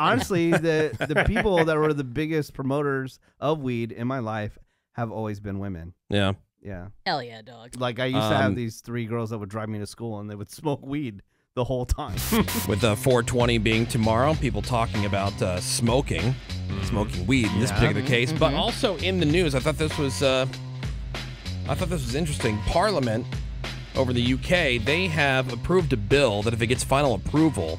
honestly, the the people that were the biggest promoters of weed in my life have always been women. Yeah. Yeah. Hell yeah, dog. Like I used to have Um, these three girls that would drive me to school and they would smoke weed the whole time. With uh, 420 being tomorrow, people talking about uh, smoking, smoking weed in this Yeah. particular case, but also in the news. I thought this was, uh, I thought this was interesting. Parliament over the UK, they have approved a bill that, if it gets final approval,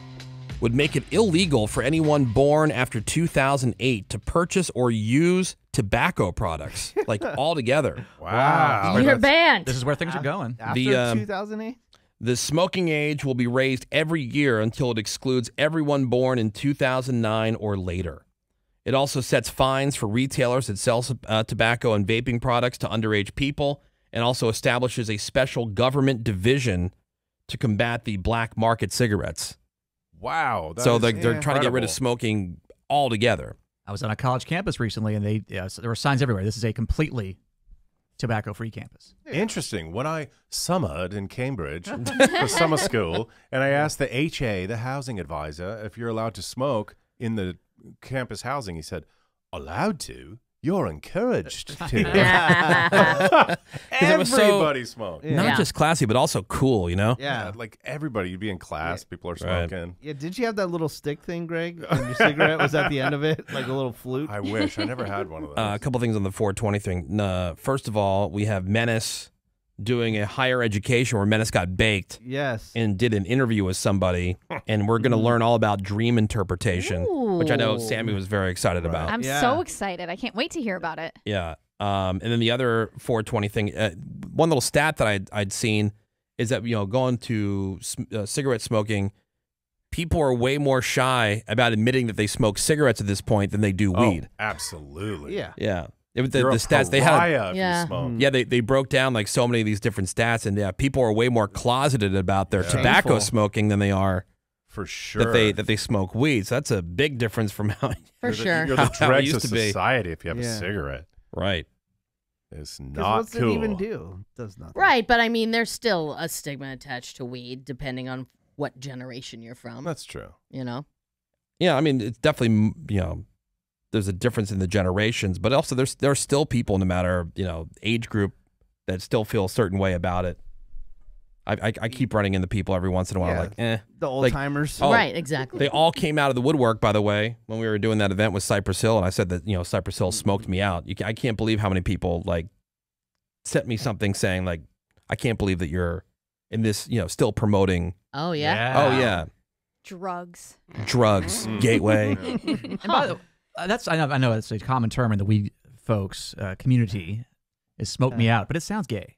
would make it illegal for anyone born after 2008 to purchase or use tobacco products, like altogether. Wow. You're banned. This is where things are going. After The, um, 2008? The smoking age will be raised every year until it excludes everyone born in 2009 or later. It also sets fines for retailers that sell uh, tobacco and vaping products to underage people and also establishes a special government division to combat the black market cigarettes. Wow. that so is they're, they're trying to get rid of smoking altogether. I was on a college campus recently, and they yeah, so there were signs everywhere. This is a completely tobacco-free campus. Interesting. When I summered in Cambridge for summer school, and I asked the HA, the housing advisor, if you're allowed to smoke in the campus housing, he said, "Allowed to? You're encouraged to." it was so- Everybody smoked. Yeah. Not Yeah. just classy, but also cool, you know? Yeah. like everybody, you'd be in class, people are Right. smoking. Yeah, did you have that little stick thing, Greg? And your cigarette was at the end of it, like a little flute. I wish I never had one of those. Uh, a couple things on the 420 thing. Uh, first of all, we have Menace doing a higher education where Menace got baked yes. and did an interview with somebody, and we're going to learn all about dream interpretation, which I know Sammy was very excited about. I'm Yeah. so excited. I can't wait to hear about it. Yeah. Um, and then the other 420 thing, uh, one little stat that I'd, I'd seen is that, you know, going to sm- uh, cigarette smoking, people are way more shy about admitting that they smoke cigarettes at this point than they do Oh, weed. absolutely. Yeah. Yeah. It the, the stats they had. pariah if you Yeah. smoke. Yeah, they, they broke down like so many of these different stats, and yeah, people are way more closeted about their Yeah. tobacco Shameful. smoking than they are for sure. that they that they smoke weed. So that's a big difference from how. For you're the, sure. You're the How- how it dregs used of to be. society if you have Yeah. a cigarette. right. It's 'Cause not what's cool. it even do? Does nothing. Right, but I mean, there's still a stigma attached to weed, depending on what generation you're from. That's true. you know. Yeah, I mean, it's definitely you know, there's a difference in the generations, but also there's there are still people, no matter you know age group, that still feel a certain way about it. I I, I keep running into people every once in a while, Yeah. like eh. The old Like- timers. Oh, right, exactly. They all came out of the woodwork, by the way, when we were doing that event with Cypress Hill, and I said that you know Cypress Hill smoked me out. You, I can't believe how many people like sent me something saying like, I can't believe that you're in this, you know, still promoting. oh yeah. Oh yeah, Drugs. drugs, gateway. And by the uh, that's I know I know it's a common term in the weed folks uh, community is smoke me out, but it sounds gay.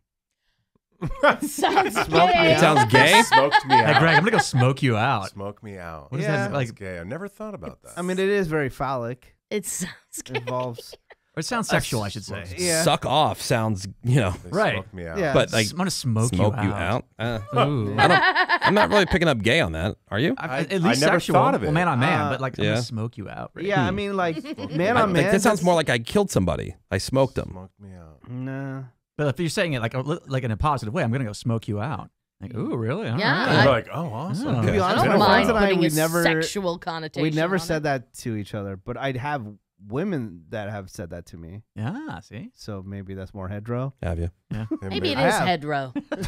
Sounds Smoke me gay. It sounds gay. Smoked me out. Hey Greg, I'm gonna go smoke you out. Smoke me out. What does Yeah. that Like like? gay. I never thought about that. I mean, it is very phallic. It sounds It gay. involves. Or it sounds sexual, I should say. Yeah. Suck off sounds, you know, They Right. smoked me out. Yeah. but like I'm gonna smoke, smoke you out. Uh, Ooh. I don't, I'm not really picking up gay on that. Are you? I, I- at I least never sexual. thought of Well, it. man on man, Uh, but like I'm Yeah. gonna smoke you out. Right? Yeah, I mean, like man I- on like, man. that sounds more like I killed somebody. I smoked them. Smoked me out. Nah. But if you're saying it like a, like in a positive way, I'm gonna go smoke you out. Like, ooh, really? All Yeah, right. I- like, oh, awesome. To To be be Yeah. I don't my mind friends and I, putting we never, sexual connotation. we never on said it. that to each other, but I'd have women that have said that to me. Yeah. See. So maybe that's more hetero. Have you? Yeah, Maybe it I is have. hetero. Was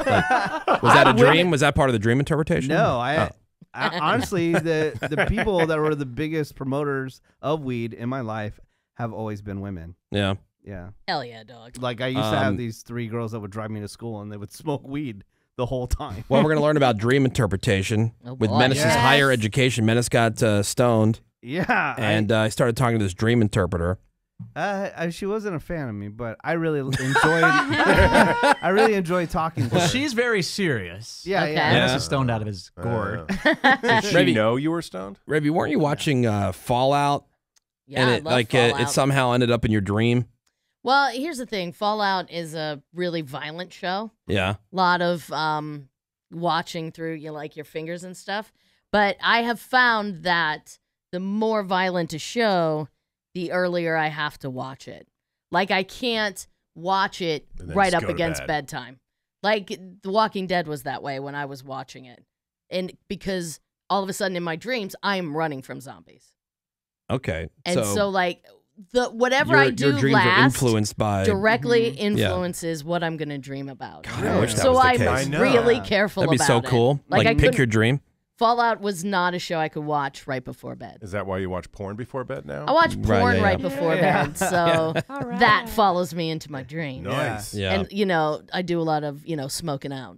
that a dream? Was that part of the dream interpretation? No, I, Oh. I honestly the the people that were the biggest promoters of weed in my life have always been women. Yeah. Yeah. Hell yeah, dog. Like I used to have Um, these three girls that would drive me to school and they would smoke weed the whole time. Well, we're going to learn about dream interpretation Oh, with boy. Menace's Yes. higher education. Menace got uh, stoned, Yeah. and uh, I started talking to this dream interpreter. Uh, she wasn't a fan of me, but I really enjoyed I really enjoyed talking to Well, her. she's very serious. yeah, Okay. yeah. Dennis Yeah. is stoned out of his gourd. Uh, did she Maybe- know you were stoned? Ravey, weren't you watching uh, Fallout? Yeah, and I it love like uh, Fallout. it somehow ended up in your dream. Well, here's the thing. Fallout is a really violent show. Yeah. A lot of um watching through you like your fingers and stuff. But I have found that the more violent a show, the earlier I have to watch it. Like I can't watch it right up against bed. bedtime. Like The Walking Dead was that way when I was watching it. And because all of a sudden in my dreams I am running from zombies. Okay. And so, like the whatever your, I do your dreams are last influenced by. directly Mhm. influences what I'm going to dream about. God, I wish that so was the I'm case. I really careful That'd be about so it. cool. Like, I pick your dream. Fallout was not a show I could watch right before bed. Is that why you watch porn before bed now? I watch Right, porn yeah, right before Yeah. bed, so that follows me into my dreams. nice. Yeah. And you know, I do a lot of you know smoking out,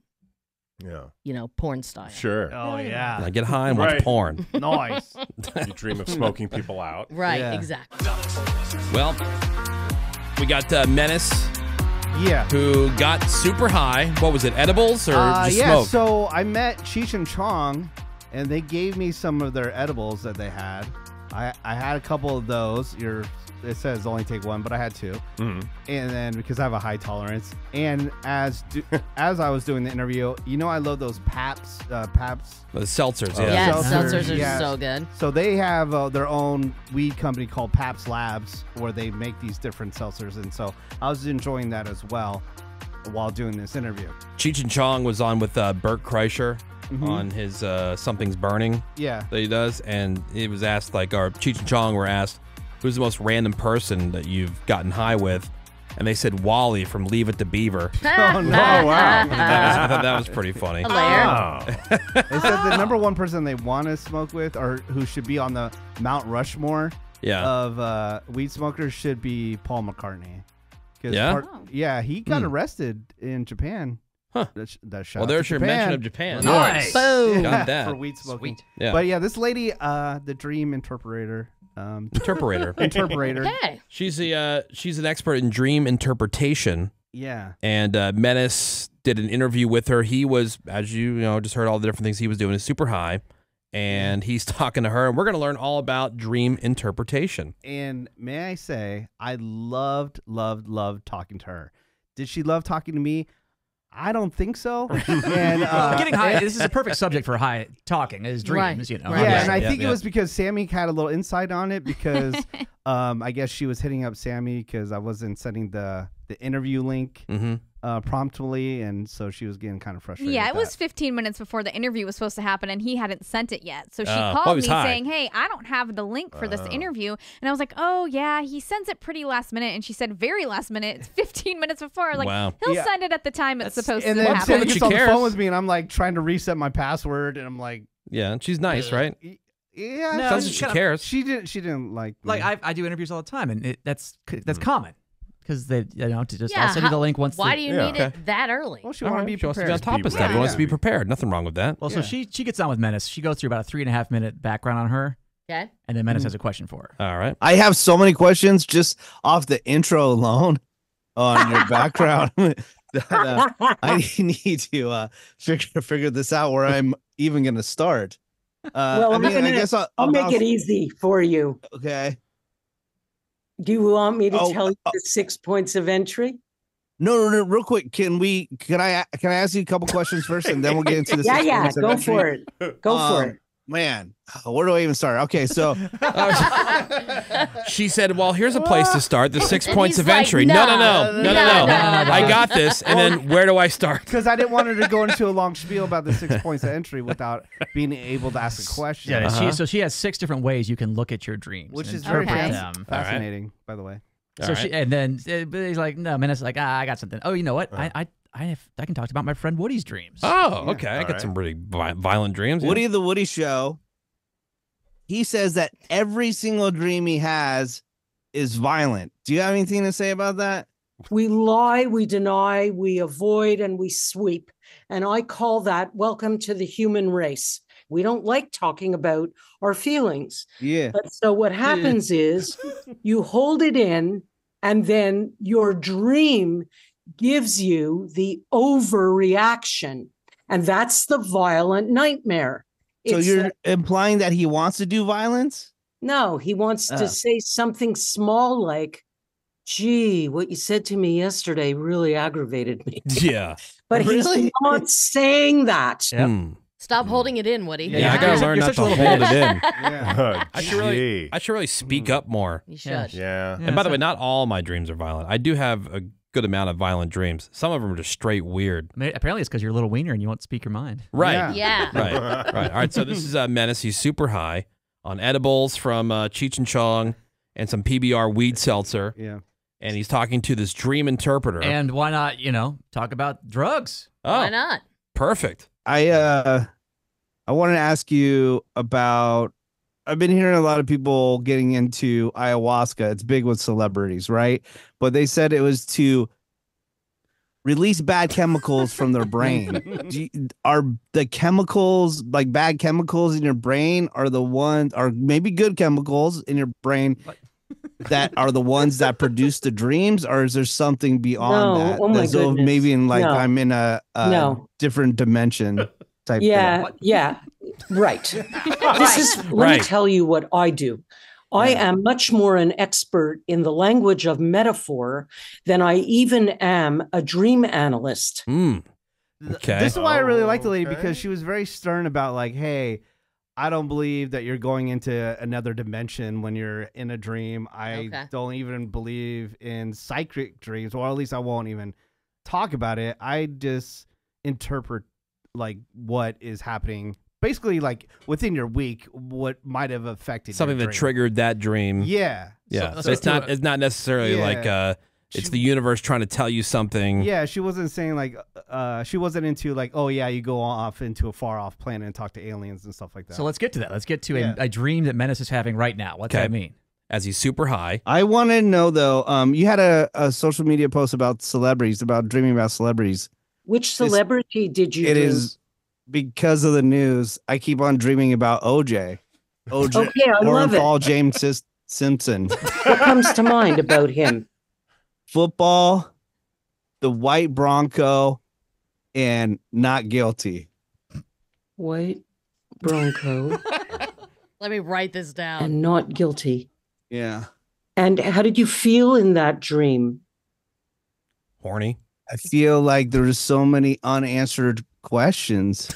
Yeah. you know, porn style. Sure. Oh yeah, I get high and watch Right. porn. nice. you dream of smoking people out. Right, Yeah. exactly. Well, we got uh, Menace, Yeah. who got super high. What was it, edibles or Uh, just yeah, smoke? so I met Cheech and Chong, and they gave me some of their edibles that they had. I, I had a couple of those. Your it says only take one, but I had two, Mhm. and then because I have a high tolerance, and as do, as I was doing the interview, you know, I love those Pabst, uh, Pabst. the seltzers, Oh, yeah. Yes, seltzers, seltzers are yes. so good. So they have uh, their own weed company called Pabst Labs, where they make these different seltzers, and so I was enjoying that as well while doing this interview. Cheech and Chong was on with uh, Bert Kreischer Mhm. on his uh, Something's Burning Yeah. that he does, and it was asked like, our Cheech and Chong were asked, who's the most random person that you've gotten high with? And they said Wally from Leave It to Beaver. Oh no! wow. I thought that was, that was pretty funny. Hilarious. Oh. They said the number one person they want to smoke with, or who should be on the Mount Rushmore Yeah. of uh, weed smokers, should be Paul McCartney. Yeah? part- Oh. yeah, he got Hmm. arrested in Japan. Huh. That, sh- that shout well, there's your Japan. mention of Japan. Nice. Boom. Got that. for weed smoking. Sweet. Yeah. But yeah, this lady, uh, the dream interpreter, um, Interpreter. interpreter, Hey, She's a uh, she's an expert in dream interpretation, yeah, and uh, Menace did an interview with her. He was, as you, you know, just heard all the different things he was doing. Is super high, and he's talking to her, and we're gonna learn all about dream interpretation. and may I say, I loved, loved, loved talking to her. Did she love talking to me? I don't think so. and uh, Getting high. This is a perfect subject for high talking. Is dreams, Right. you know. Right. Yeah, Yeah, and I yeah, think yeah. it was because Sammy had a little insight on it because um, I guess she was hitting up Sammy because I wasn't sending the the interview link Mm-hmm. uh, promptly, and so she was getting kind of frustrated. Yeah, with it was 15 minutes before the interview was supposed to happen, and he hadn't sent it yet. So she well, he called was me high. saying, "Hey, I don't have the link for this Oh. interview," and I was like, "Oh yeah, he sends it pretty last minute." And she said, "Very last minute. It's 15 minutes before." Like, Wow. he'll Yeah. send it at the time it's That's- supposed And to then happen. Sammy But gets she on the phone with me, and I'm like trying to reset my password, and I'm like, Yeah, she's nice, right? yeah, No, Sounds like she kinda- cares. she didn't. She didn't like. Like. I, I do interviews all the time, and it, that's that's common because they you know to just Yeah, I'll send you the link once. why the, do you Yeah. need it that early? well, she All right, to be she wants to be prepared. on top of stuff. She wants to be prepared. Nothing wrong with that. Well, so she she gets on with Menace. She goes through about a three and a half minute background on her, Okay. and then Menace Mm. has a question for her. All right. I have so many questions just off the intro alone on your background. uh, I need to uh, figure figure this out where I'm even going to start. Uh, Well, I I'm mean, I gonna- guess I'll, I'll I'll make bounce- it easy for you. Okay. Do you want me to Oh, tell you uh, the six points of entry? No, no, no. Real quick, can we? Can I? Can I ask you a couple questions first, and then we'll get into the. Yeah, six yeah. points of Go for it. Go for Um, it. Man, where do I even start? Okay, so She said, "Well, here's a place to start. The six And points of like, entry. No, no, no, no, no, no, no. no, no, no. I got this. And then where do I start? because I didn't want her to go into a long spiel about the six points of entry without being able to ask a question. Yeah, Uh-huh. she, so she has six different ways you can look at your dreams, which is very Okay. them. All right. fascinating, by the way. So All she and then uh, but he's like, no, man." It's like, ah, I got something. Oh, you know what? I I I have I can talk about my friend Woody's dreams. Oh, okay. I got right. some really violent dreams. yeah. Woody the Woody Show. He says that every single dream he has is violent. Do you have anything to say about that? We lie, we deny, we avoid, and we sweep. And I call that welcome to the human race. We don't like talking about our feelings. Yeah. But so what happens is you hold it in, and then your dream gives you the overreaction. And that's the violent nightmare. So It's you're that- implying that he wants to do violence? no, he wants Oh. to ah. say something small like, gee, what you said to me yesterday really aggravated me. Yeah. But Really? he's not saying that. Yep. Hmm. Stop hmm. holding it in, Woody. Yeah, Yeah, I gotta you're learn not to hold little it in. Yeah. Oh, I should really, I should really speak hmm. up more. You should. Yeah. Yeah. Yeah, And by the way, not all my dreams are violent. I do have a good amount of violent dreams. Some of them are just straight weird. I mean, apparently it's because you're a little wiener and you won't speak your mind. Right. Yeah. Yeah. Right. Right. All right. So this is uh, Menace. He's super high on edibles from uh, Cheech and Chong and some PBR weed seltzer. Yeah. And he's talking to this dream interpreter. And why not, you know, talk about drugs? oh, Why not? perfect. I uh I want to ask you about I've been hearing a lot of people getting into ayahuasca. It's big with celebrities, right? But they said it was to release bad chemicals from their brain. Do you, are the chemicals like bad chemicals in your brain are the ones are maybe good chemicals in your brain that are the ones that produce the dreams or is there something beyond No. that? Oh my As though goodness. maybe in like No. I'm in a, a No. different dimension type thing. Yeah, yeah, right. This is, let Right. me tell you what I do. I am much more an expert in the language of metaphor than I even am a dream analyst. Mm. Okay. This is why I really like the lady Okay. because she was very stern about like, hey, I don't believe that you're going into another dimension when you're in a dream. I Okay. don't even believe in psychic dreams, or at least I won't even talk about it. I just interpret like what is happening, basically like within your week, what might have affected your Something that triggered that dream. Yeah. Yeah. So, so it's not it's not necessarily Yeah. like uh it's She- the universe trying to tell you something. Yeah, she wasn't saying like uh she wasn't into like, oh yeah, you go off into a far off planet and talk to aliens and stuff like that. So let's get to that. Let's get to Yeah. a, a dream that Menace is having right now. What's Okay. that mean? As he's super high. I want to know though. Um, you had a, a social media post about celebrities, about dreaming about celebrities. Which celebrity did you It dream? is because of the news. I keep on dreaming about OJ. OJ, Okay, I love it. James Sis- Simpson, What comes to mind about him? football, the white Bronco, and not guilty. White Bronco Let me write this down. and not guilty. Yeah, And how did you feel in that dream? Horny. I feel like there's so many unanswered questions.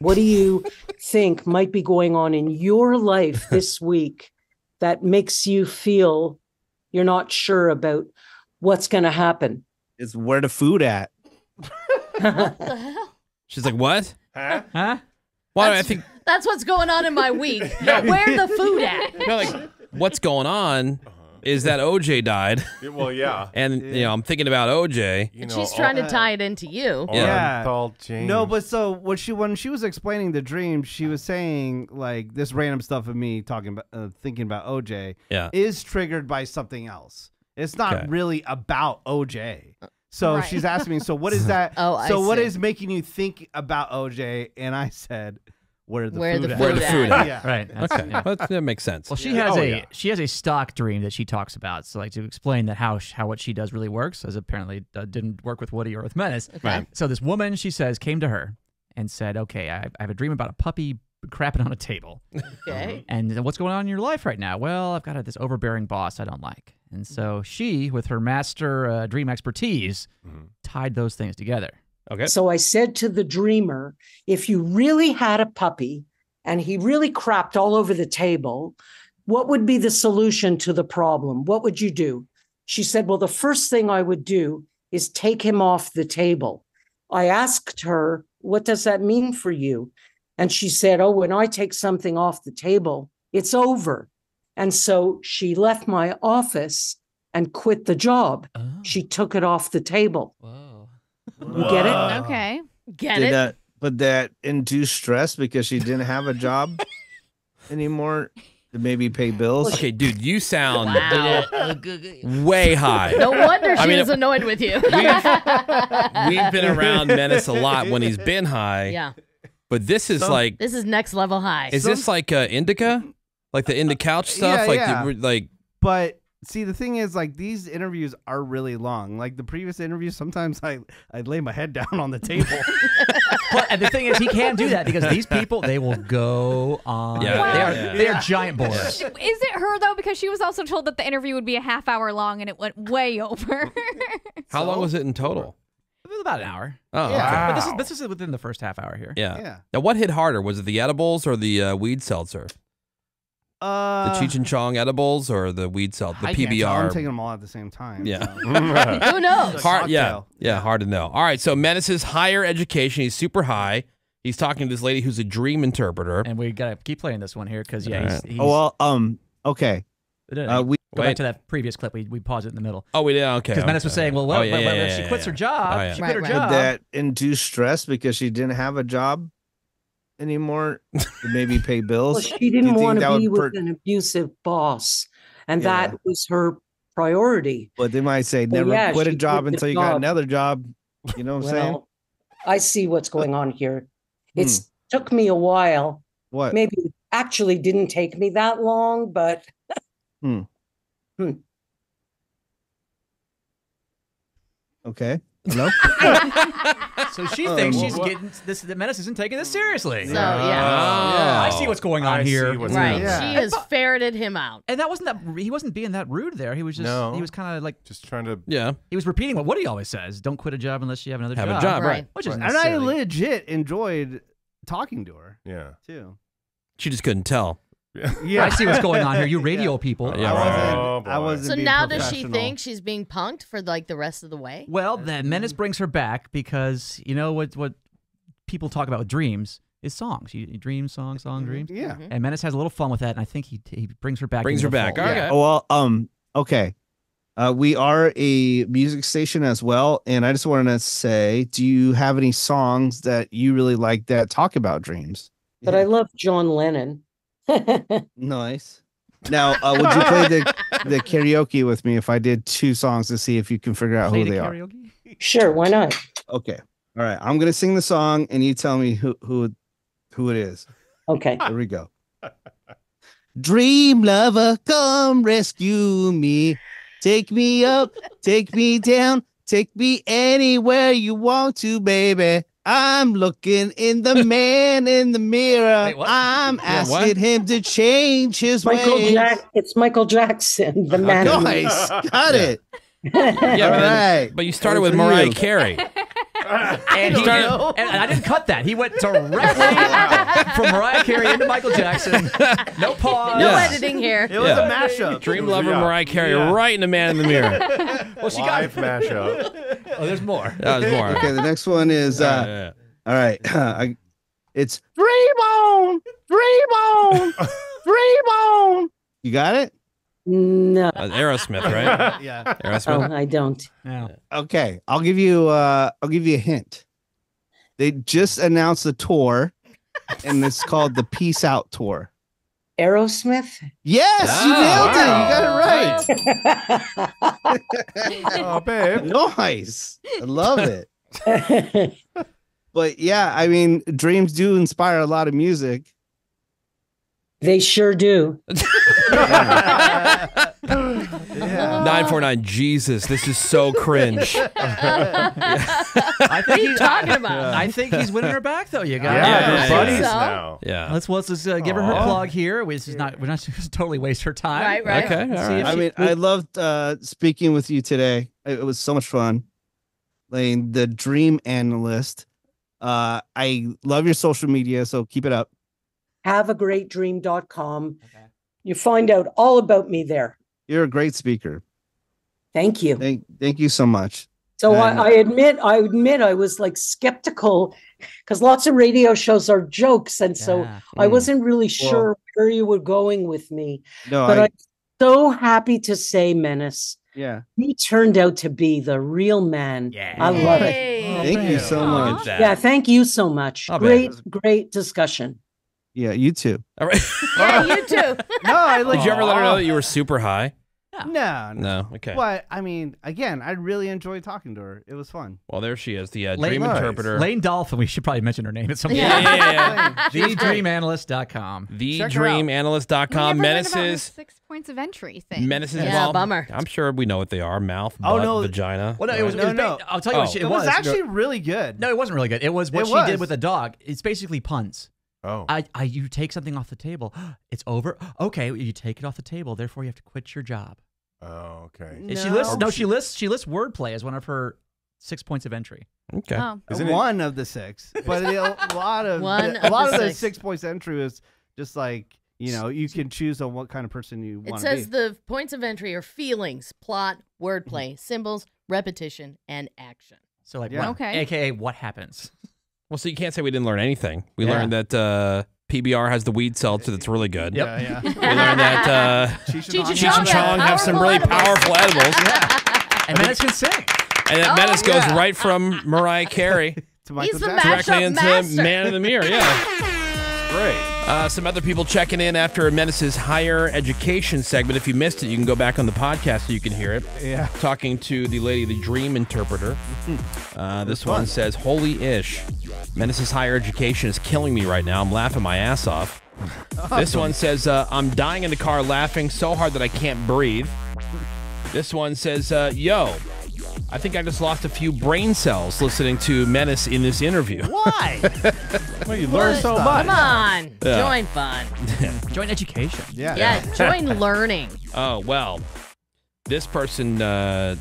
What do you think might be going on in your life this week that makes you feel you're not sure about what's going to happen? Is where the food at? what the hell? She's like, What? Huh? Huh? Well, I That's- think That's what's going on in my week. Where the food at? you know, like what's going on is that OJ died. Well, yeah. And you know, I'm thinking about OJ. You And know, she's trying all- to tie it into you. Yeah. Orenthal James. No, but so what she when she was explaining the dream, she was saying like this random stuff of me talking about uh, thinking about OJ Yeah. is triggered by something else. It's not Okay. really about OJ. So Right. she's asking me, so what is that? Oh, I so what see. is making you think about OJ? And I said, where the Where food the at? Where the food food at. at. Yeah. Right. That's- Okay, yeah. Well, that makes sense. Well, she Yeah. has Oh, a yeah. she has a stock dream that she talks about. So, like to explain that how how what she does really works, as apparently uh, didn't work with Woody or with Menace. Okay. So this woman, she says, came to her and said, "Okay, I, I have a dream about a puppy crapping on a table. Okay. And what's going on in your life right now? Well, I've got a, this overbearing boss I don't like. And so she, with her master uh, dream expertise, Mhm. tied those things together. Okay. So I said to the dreamer, if you really had a puppy and he really crapped all over the table, what would be the solution to the problem? What would you do? She said, Well, the first thing I would do is take him off the table. I asked her, What does that mean for you? And she said, Oh, when I take something off the table, it's over. And so she left my office and quit the job. Oh. She took it off the table. Whoa. You get it? Okay. Get Did it? that, but that induce stress because she didn't have a job anymore to maybe pay bills. Okay, dude, you sound Wow. way high. No wonder she I mean, was annoyed with you. We've been around Menace a lot when he's been high. yeah. But this is Some- like, This is next level high. is this like uh, indica? Like the in the couch stuff? yeah, like, yeah. The, like, But see, the thing is, like these interviews are really long. Like the previous interviews, sometimes I I lay my head down on the table. Well, and the thing is, he can't do that because these people, they will go on. Yeah, they are yeah. they are giant bores. Is it her though? Because she was also told that the interview would be a half hour long, and it went way over. how long was it in total? It was about an hour. Oh, Yeah. okay. But this is this is within the first half hour here. Yeah. yeah. Now, what hit harder? Was it the edibles or the uh, weed seltzer? The Uh, Cheech and Chong edibles or the weed seltzer? The I can't tell. I'm PBR? taking them all at the same time. Yeah. so. Who knows? Hard, yeah, cocktail. yeah, hard to know. All right, so Menace's higher education. He's super high. He's talking to this lady who's a dream interpreter. And we gotta keep playing this one here because yeah, All he's, he's Oh well, um, okay. uh, Uh, we go Wait. back to that previous clip. We we paused it in the middle Oh, we did. Okay. because Menace was okay. saying, "Well, Oh, well, yeah, well, yeah, if yeah, she yeah, quits her job, Oh, yeah. she Right, quit her right. job." Did that induce stress because she didn't have a job anymore to maybe pay bills? Well, she didn't want to be with an abusive boss, and Yeah. that was her priority. But they might say never yeah, quit a job until you got another job. You know what I'm saying? I see what's going on here. Hmm. It's took me a while. What? Maybe it actually didn't take me that long, but Hmm. Okay. Hello. So she Um, thinks she's what- getting this. The Menace isn't taking this seriously. So yeah. Oh. I see what's going on I see here. what's Right. going Yeah. She has ferreted him out. And that wasn't that he wasn't being that rude there. He was just No. he was kind of like Just trying to. Yeah. he was repeating what Woody always says: "Don't quit a job unless you have another Have a job." job, right? Right. Which is and I legit enjoyed talking to her Yeah. too. She just couldn't tell. Yeah, I see what's going on here. You radio people. Yeah, I wasn't. Oh, I wasn't. So being now does she professional. think she's being punked for like the rest of the way? Well, then Menace brings her back because you know what what people talk about with dreams is songs. You, you dream, song, song, Mm-hmm. dreams. Yeah. Mhm. And Menace has a little fun with that, and I think he he brings her back. Brings her back. fold. Okay. Yeah. Well, um, okay. Uh, we are a music station as well, and I just wanted to say, do you have any songs that you really like that talk about dreams? but I love John Lennon. Nice. Now, uh, would you play the the karaoke with me if I did two songs to see if you can figure out Play who the they are? sure, why not? Okay. All right. I'm gonna sing the song, and you tell me who who who it is. Okay. Here we go. Dream lover, come rescue me. Take me up, take me down, take me anywhere you want to, baby. I'm looking in the man in the mirror. Wait. I'm Yeah, asking him to change his Michael ways. Jack. It's Michael Jackson, the man. in Nice. Got it. Yeah, All but, then- right. but you started One with Mariah you. Carey. And, he, Started- and I didn't cut that. He went directly from Mariah Carey into Michael Jackson. No pause. No Yeah. editing here. It was Yeah. a mashup. Dream Lover, Yeah. Mariah Carey, Yeah. right in the man in the mirror. Well, she got. Live mashup. Oh, there's more. That was more. Okay, the next one is uh yeah, yeah. all right. I, it's dream on, dream on, dream on. You got it? No, Uh, Aerosmith, right? yeah. oh, Aerosmith. I don't. Yeah. Okay, I'll give you uh I'll give you a hint. They just announced a tour and it's called the Peace Out Tour. Aerosmith. Yes, you Ah, nailed it. You got it right. oh, babe. nice. I love it. But yeah, I mean, dreams do inspire a lot of music. they sure do. Yeah. 949 Jesus, this is so cringe. I What are think you he, talking about? I think he's winning her back, though. You guys, Yeah, Yeah, they're yeah, buddies yeah. now. Yeah. Let's let's just uh, give her her Aw. plug here. We, this is not we're not supposed to totally waste her time. Right, right. Okay, all See right. I she- mean, I loved uh speaking with you today. It it was so much fun. Like the dream analyst. Uh I love your social media, so keep it up. Haveagreatdream.com. You find out all about me there. You're a great speaker. Thank you. Thank thank you so much. So And- I, I admit, I admit, I was like skeptical because lots of radio shows are jokes, and so Yeah. I Mm. wasn't really Well- sure where you were going with me. No, But I, I'm so happy to say, Menace, yeah. he turned out to be the real man. Yeah. I love it. Hey. Thank you so much. That. Yeah, thank you so much. Not bad. Great, great discussion. Yeah, you too. All right. Yeah, you too. No, I Did you ever let her know that you were super high? No, no. No. Okay. But I mean, again, I really enjoyed talking to her. It was fun. Well, there she is, the uh, Late- dream Nice. interpreter. Layne Dalfen. We should probably mention her name at some point. Yeah, yeah, yeah, yeah. TheDreamAnalyst.com. Check her out. TheDreamAnalyst.com. We never heard about her Menaces. six points of entry thing. Menaces. Yeah, well, bummer. I'm sure we know what they are: mouth, Oh, butt, no. vagina. Well, no, it was. No, it was no. ba- I'll tell you Oh. what she, It, it, was, actually really good. No, it wasn't really good. It was what It she was. did with a dog. It's basically puns. Oh. I, I, you take something off the table. It's over. Okay, you take it off the table. Therefore, you have to quit your job. Oh, okay. And She No. lists. No, she lists. She lists wordplay as one of her six points of entry. Okay. Oh. Isn't it- one of the six, but a lot of One a of lot the of the six. six points entry is just like you know you can choose on what kind of person you It want to says be. the points of entry are feelings, plot, wordplay, mm-hmm. symbols, repetition, and action. So like, Yeah. what, Okay. AKA, what happens? Well, so you can't say we didn't learn anything. We Yeah. learned that uh, PBR has the weed seltzer that's really good. Yeah, yeah. We learned that uh, Cheech and Cheech Chong and Chong have some really edibles. powerful edibles. And Menace can sing. And that Oh, Menace yeah. goes right from Mariah Carey To Michael He's the Jackson. directly into master. Man in the Mirror. Yeah. Great. Uh, some other people checking in after Menace's higher education segment. If you missed it, you can go back on the podcast so you can hear it. Yeah. Talking to the lady, the dream interpreter. Uh, this one says, Holy ish. Menace's higher education is killing me right now. I'm laughing my ass off. This one says, uh, I'm dying in the car laughing so hard that I can't breathe. This one says, uh, Yo, I think I just lost a few brain cells listening to Menace in this interview. Why? Well, you learn so much. Come on, Yeah. join fun. join education. Yeah. Yeah, join learning. Oh, well, this person uh,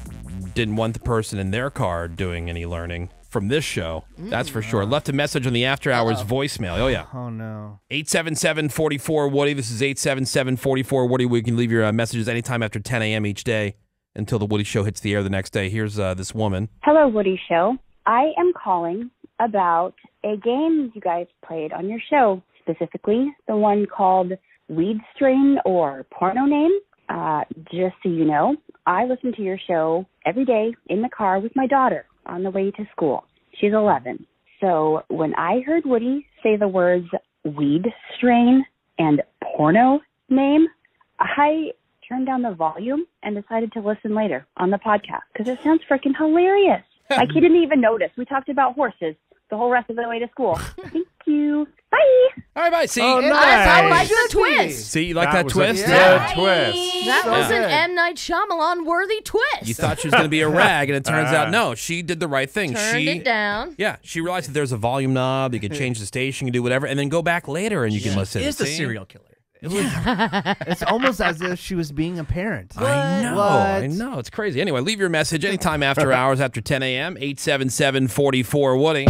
didn't want the person in their car doing any learning from this show. That's for sure. Left a message on the after hours voicemail. Oh, yeah. Oh no. 877 44 Woody. This is 877 44 Woody. We can leave your uh, messages anytime after 10 a.m. each day until the Woody Show hits the air the next day. Here's uh, this woman. Hello, Woody Show. I am calling about a game you guys played on your show, specifically the one called Weed Strain or Porno Name. Uh, just so you know, I listen to your show every day in the car with my daughter on the way to school. She's 11. So when I heard Woody say the words weed strain and porno name, I turned down the volume and decided to listen later on the podcast because it sounds freaking hilarious. like he didn't even notice. We talked about horses the whole rest of the way to school. Thank you. Bye. All right, bye. See, Oh, I, nice. I like the Should be. twist. see, you like that, was twist? A Yeah. good twist. That was an good. M Night Shyamalan worthy twist. You thought she was going to be a rag, and it turns Ah. out no. She did the right thing. Turned she it down. Yeah, she realized that there's a volume knob. You can change the station, you can do whatever, and then go back later and you can listen. Is the See? serial killer. It's almost as if she was being a parent. I know. What? I know. It's crazy. Anyway, leave your message anytime after hours after 10 a.m. 877 44 Woody.